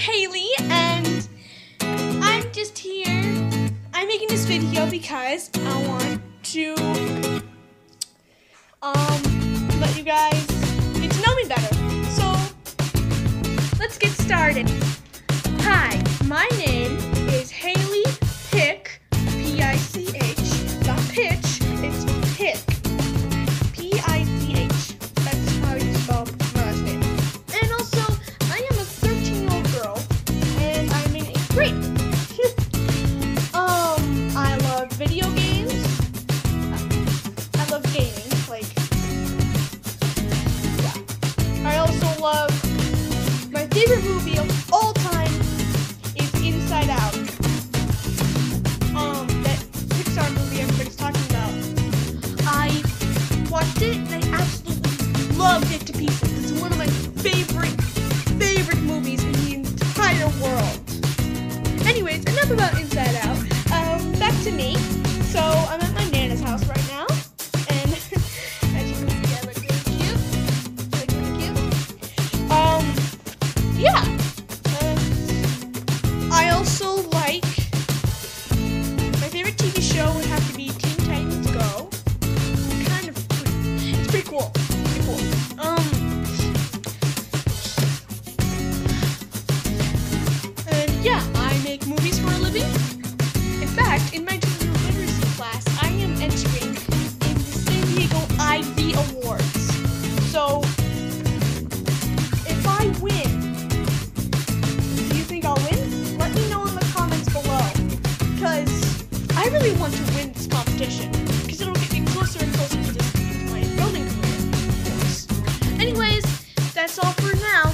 Haley, and I'm just here. I'm making this video because I want to um let you guys get to know me better. So let's get started. Hi, my name Grade. um, I love video games. I love gaming, like, yeah. I also love, my favorite movie of all time is Inside Out. Um, that Pixar movie everybody's talking about. I watched it and I absolutely loved it to pieces. It's one of my favorite, favorite movies in the entire world. About Inside. in my junior literacy class, I am entering in the San Diego IB Awards. So, if I win, do you think I'll win? Let me know in the comments below, because I really want to win this competition, because it'll get me closer and closer to this my building career. Anyways, that's all for now.